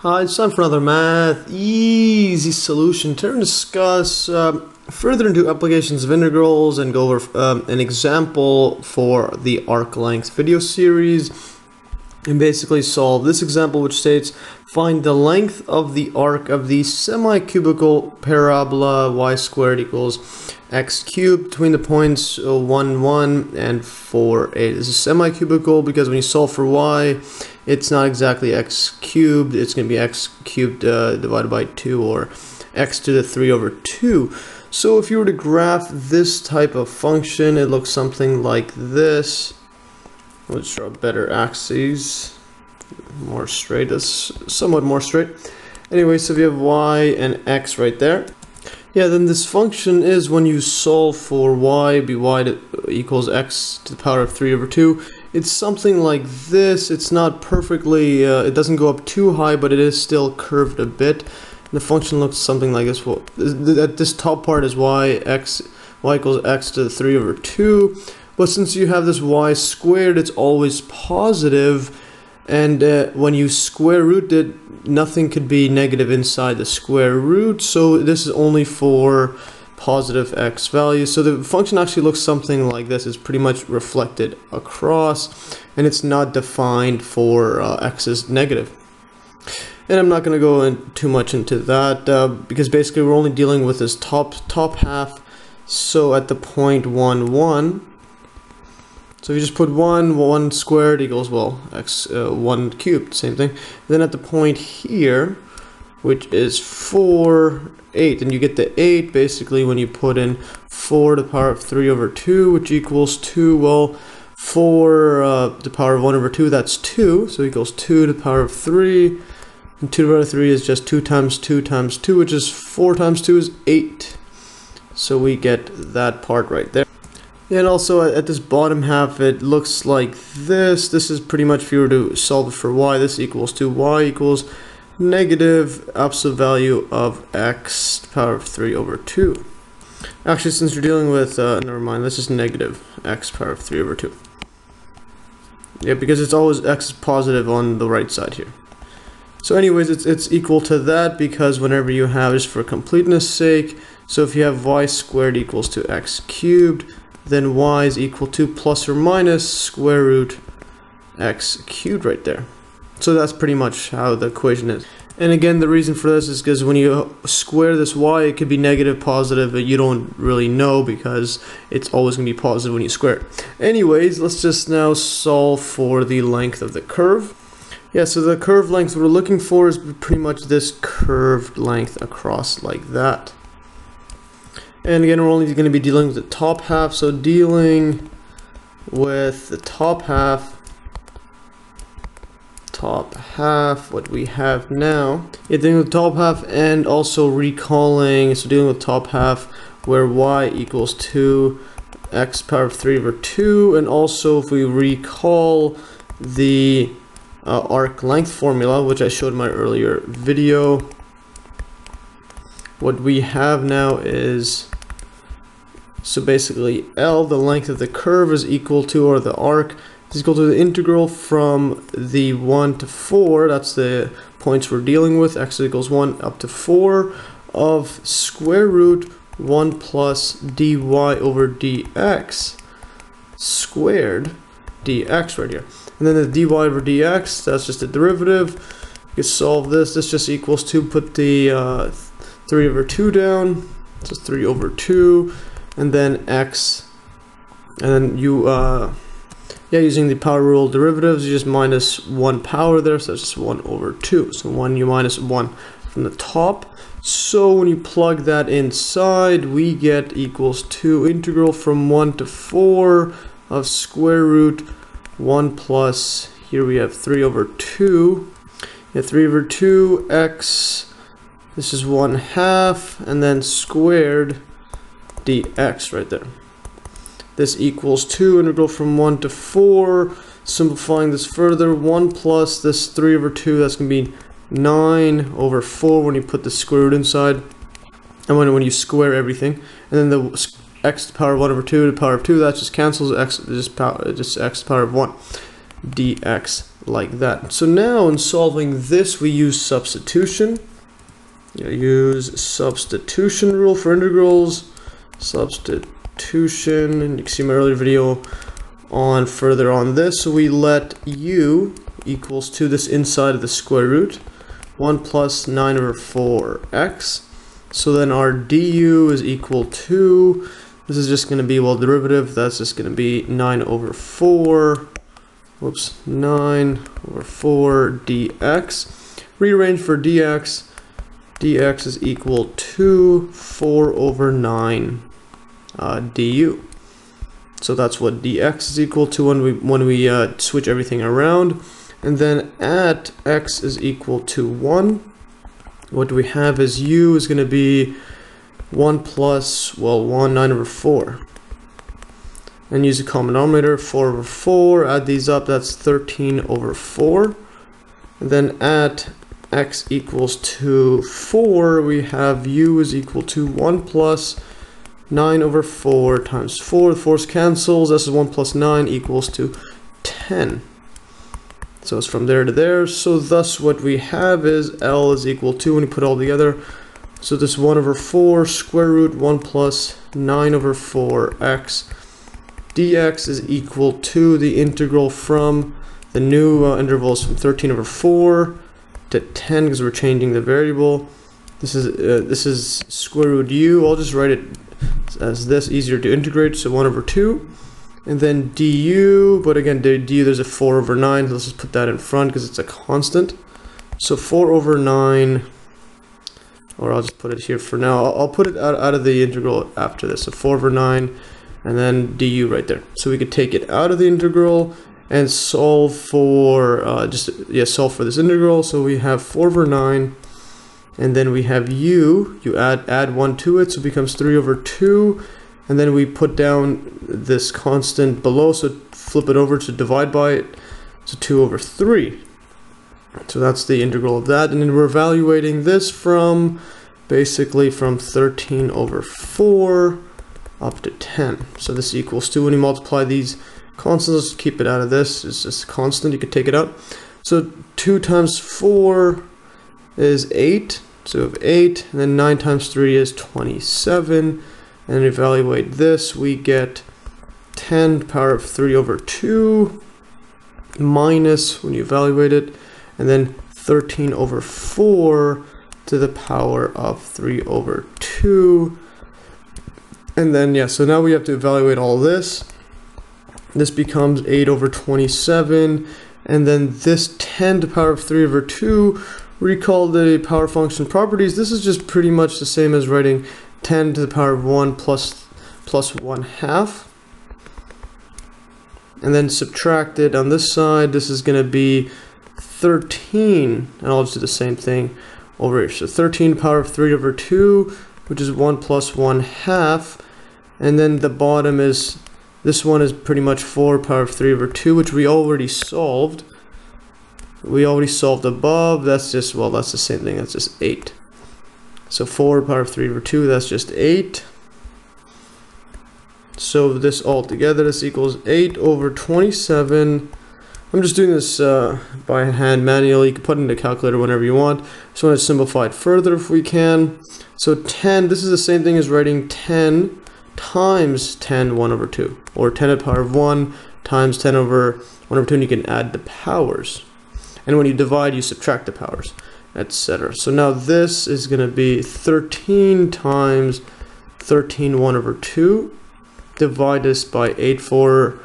Hi, it's time for another math easy solution. Turn to discuss um, further into applications of integrals and go over um, an example for the arc length video series and basically solve this example which states find the length of the arc of the semi-cubical parabola y squared equals x cubed between the points uh, 1 1 and 4 8 this is semi-cubical because when you solve for y it's not exactly x cubed it's going to be x cubed uh, divided by 2 or x to the 3 over 2 so if you were to graph this type of function it looks something like this Let's draw better axes. More straight, that's somewhat more straight. Anyway, so you have y and x right there. Yeah, then this function is when you solve for y, be y to, equals x to the power of 3 over 2. It's something like this. It's not perfectly, uh, it doesn't go up too high, but it is still curved a bit. The function looks something like this. Well, this top part is y, x, y equals x to the 3 over 2. But since you have this y squared, it's always positive. positive, and uh, when you square root it, nothing could be negative inside the square root, so this is only for positive x values. So the function actually looks something like this. It's pretty much reflected across, and it's not defined for uh, x is negative. And I'm not going to go in too much into that, uh, because basically we're only dealing with this top, top half. So at the point 1, 1, so if you just put 1, 1 squared equals, well, x, uh, 1 cubed, same thing. Then at the point here, which is 4, 8, and you get the 8 basically when you put in 4 to the power of 3 over 2, which equals 2, well, 4 uh, to the power of 1 over 2, that's 2, so equals 2 to the power of 3, and 2 to the power of 3 is just 2 times 2 times 2, which is 4 times 2 is 8. So we get that part right there. And also at this bottom half, it looks like this. This is pretty much if you were to solve it for y, this equals to y equals negative absolute value of x to the power of 3 over 2. Actually, since you're dealing with, uh, never mind, this is negative x power of 3 over 2. Yeah, because it's always x is positive on the right side here. So anyways, it's, it's equal to that because whenever you have, just for completeness sake, so if you have y squared equals to x cubed, then y is equal to plus or minus square root x cubed right there. So that's pretty much how the equation is. And again, the reason for this is because when you square this y, it could be negative, positive, but you don't really know because it's always going to be positive when you square it. Anyways, let's just now solve for the length of the curve. Yeah, so the curve length we're looking for is pretty much this curved length across like that. And again, we're only going to be dealing with the top half. So dealing with the top half, top half, what we have now. Yeah, dealing with top half and also recalling, so dealing with top half where y equals 2 x power of 3 over 2. And also if we recall the uh, arc length formula, which I showed in my earlier video, what we have now is so basically L, the length of the curve is equal to, or the arc, is equal to the integral from the 1 to 4, that's the points we're dealing with, x equals 1 up to 4, of square root 1 plus dy over dx squared dx right here. And then the dy over dx, that's just a derivative. You solve this. This just equals to put the uh, 3 over 2 down. So 3 over 2 and then x and then you uh, yeah using the power rule derivatives you just minus one power there so just one over two. So one you minus one from the top. So when you plug that inside we get equals 2 integral from 1 to 4 of square root 1 plus here we have 3 over 2 yeah 3 over 2 x this is 1 half and then squared dx right there. This equals 2 integral from 1 to 4. Simplifying this further, 1 plus this 3 over 2, that's going to be 9 over 4 when you put the square root inside. And when, when you square everything. And then the x to the power of 1 over 2 to the power of 2, that just cancels x just, power, just x to the power of 1. dx like that. So now in solving this, we use substitution. You use substitution rule for integrals. Substitution, and you can see my earlier video on further on this. So we let u equals to this inside of the square root, 1 plus 9 over 4x. So then our du is equal to, this is just going to be, well, derivative, that's just going to be 9 over 4 whoops, 9 over 4 dx. Rearrange for dx. dx is equal to 4 over 9 uh, du. So that's what dx is equal to when we when we uh, switch everything around. And then at x is equal to 1, what we have is u is going to be 1 plus, well, 1, 9 over 4 and use a common denominator 4 over 4 add these up that's 13 over 4 and then at x equals to 4 we have u is equal to 1 plus 9 over 4 times 4 the 4's cancels this is 1 plus 9 equals to 10 so it's from there to there so thus what we have is L is equal to when you put all together so this 1 over 4 square root 1 plus 9 over 4 x dx is equal to the integral from the new uh, intervals from 13 over 4 to 10 because we're changing the variable. This is uh, this is square root u. I'll just write it as this, easier to integrate, so 1 over 2. And then du, but again, du, there's a 4 over 9, so let's just put that in front because it's a constant. So 4 over 9, or I'll just put it here for now. I'll, put it out, out of the integral after this. So 4 over 9 and then du right there. So we could take it out of the integral and solve for, uh, just, yeah, solve for this integral. So we have 4 over 9, and then we have u, you add, add 1 to it, so it becomes 3 over 2, and then we put down this constant below, so flip it over to divide by it, so 2 over 3. So that's the integral of that, and then we're evaluating this from, basically from 13 over 4, up to 10. So this equals 2 when you multiply these constants, keep it out of this, it's just constant, you could take it out. So 2 times 4 is 8, so we have 8, and then 9 times 3 is 27, and evaluate this, we get 10 to the power of 3 over 2 minus, when you evaluate it, and then 13 over 4 to the power of 3 over 2 and then, yeah, so now we have to evaluate all this. This becomes 8 over 27. And then this 10 to the power of 3 over 2, recall the power function properties. This is just pretty much the same as writing 10 to the power of 1 plus, plus 1 half. And then subtract it on this side, this is going to be 13. And I'll just do the same thing over here. So 13 to the power of 3 over 2, which is 1 plus 1 half and then the bottom is this one is pretty much 4 power of 3 over 2 which we already solved we already solved above that's just well that's the same thing that's just 8 so 4 power of 3 over 2 that's just 8 so this all together this equals 8 over 27 I'm just doing this uh, by hand manually you can put in a calculator whenever you want. Just want to simplify it further if we can. So 10 this is the same thing as writing 10 times 10 1 over 2 or 10 to the power of 1 times 10 over 1 over 2 and you can add the powers and when you divide you subtract the powers etc so now this is going to be 13 times 13 1 over 2 divide this by 8 4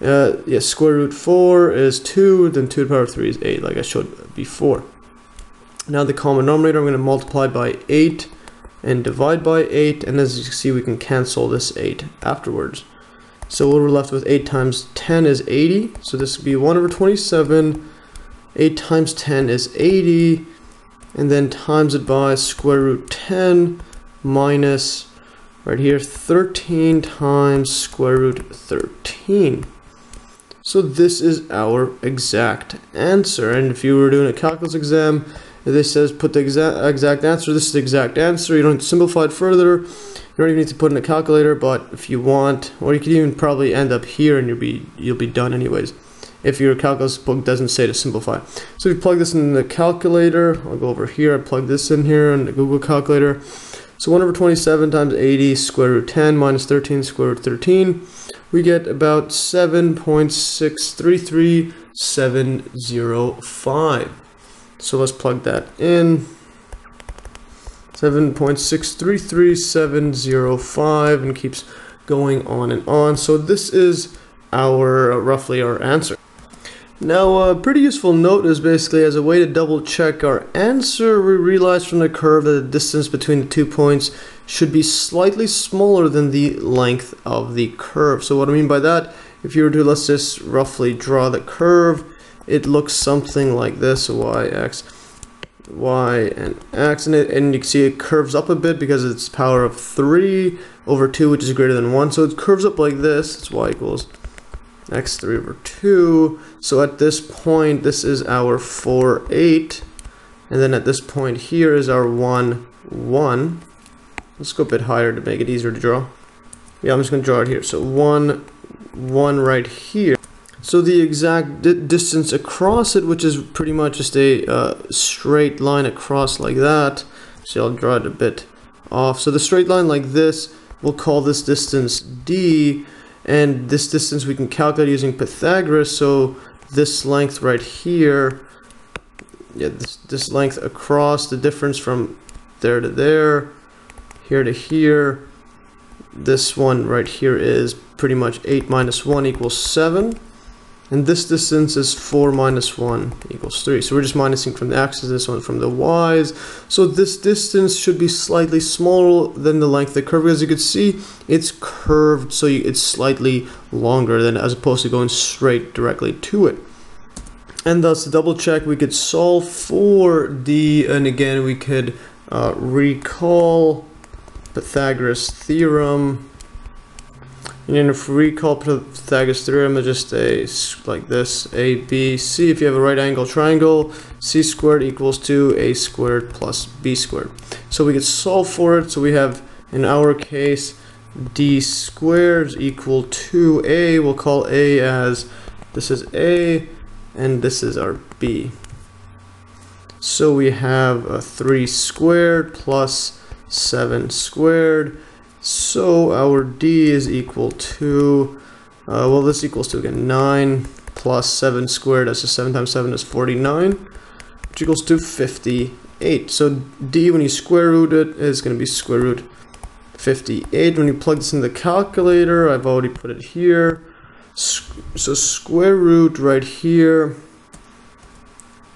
uh, yeah, square root 4 is 2 then 2 to the power of 3 is 8 like I showed before. Now the common denominator I'm going to multiply by 8 and divide by 8 and as you can see we can cancel this 8 afterwards. So what we're left with 8 times 10 is 80 so this would be 1 over 27 8 times 10 is 80 and then times it by square root 10 minus right here 13 times square root 13 so this is our exact answer and if you were doing a calculus exam this says put the exact, exact answer. This is the exact answer. You don't need to simplify it further. You don't even need to put in a calculator, but if you want, or you could even probably end up here and you'll be you'll be done anyways. If your calculus book doesn't say to simplify. So if you plug this in the calculator, I'll go over here, I plug this in here in the Google calculator. So 1 over 27 times 80 square root 10 minus 13 square root 13, we get about 7.633705. So let's plug that in. 7.633705 and keeps going on and on. So this is our uh, roughly our answer. Now, a pretty useful note is basically as a way to double check our answer, we realize from the curve that the distance between the two points should be slightly smaller than the length of the curve. So what I mean by that, if you were to, let's just roughly draw the curve, it looks something like this, y, x, y, and x, and, it, and you can see it curves up a bit because it's power of 3 over 2, which is greater than 1. So it curves up like this, it's y equals x3 over 2. So at this point, this is our 4, 8. And then at this point here is our 1, 1. Let's go a bit higher to make it easier to draw. Yeah, I'm just going to draw it here. So 1, 1 right here. So the exact di distance across it, which is pretty much just a uh, straight line across like that. So I'll draw it a bit off. So the straight line like this, we'll call this distance d and this distance we can calculate using Pythagoras so this length right here yeah this, this length across the difference from there to there here to here. This one right here is pretty much 8 minus 1 equals 7 and this distance is 4 minus 1 equals 3. So we're just minusing from the x's, this one from the y's. So this distance should be slightly smaller than the length of the curve. As you can see, it's curved, so it's slightly longer than as opposed to going straight directly to it. And thus, to double check, we could solve for d, and again, we could uh, recall Pythagoras theorem and then if we recall Pythagoras theorem, just a like this: a, b, c. If you have a right angle triangle, c squared equals to a squared plus b squared. So we could solve for it. So we have, in our case, d squared is equal to a. We'll call a as this is a, and this is our b. So we have a 3 squared plus 7 squared so our d is equal to, uh, well this equals to again 9 plus 7 squared, that's just 7 times 7 is 49, which equals to 58. So d when you square root it is going to be square root 58. When you plug this in the calculator, I've already put it here. So square root right here,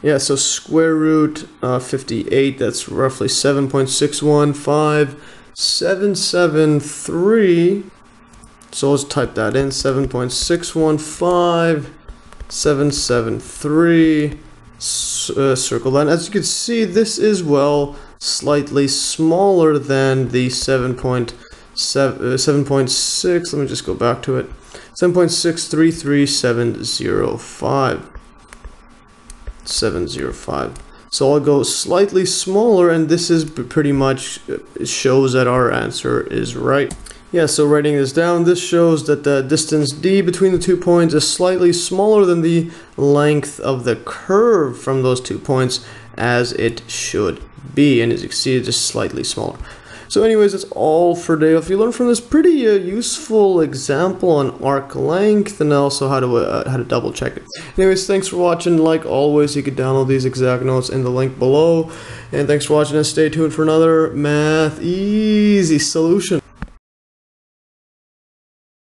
yeah, so square root uh, 58, that's roughly 7.615 773 so let's type that in 7.615 773 uh, circle that. As you can see this is well slightly smaller than the 7.7 uh, 7.6 let me just go back to it. 7.633705 705 so I'll go slightly smaller and this is pretty much uh, shows that our answer is right. Yeah, so writing this down, this shows that the distance d between the two points is slightly smaller than the length of the curve from those two points as it should be, and as you can see, just slightly smaller. So anyways, that's all for today. If you learned from this pretty uh, useful example on arc length and also how to uh, how to double check it. Anyways, thanks for watching. Like always, you can download these exact notes in the link below. And thanks for watching and stay tuned for another Math Easy solution.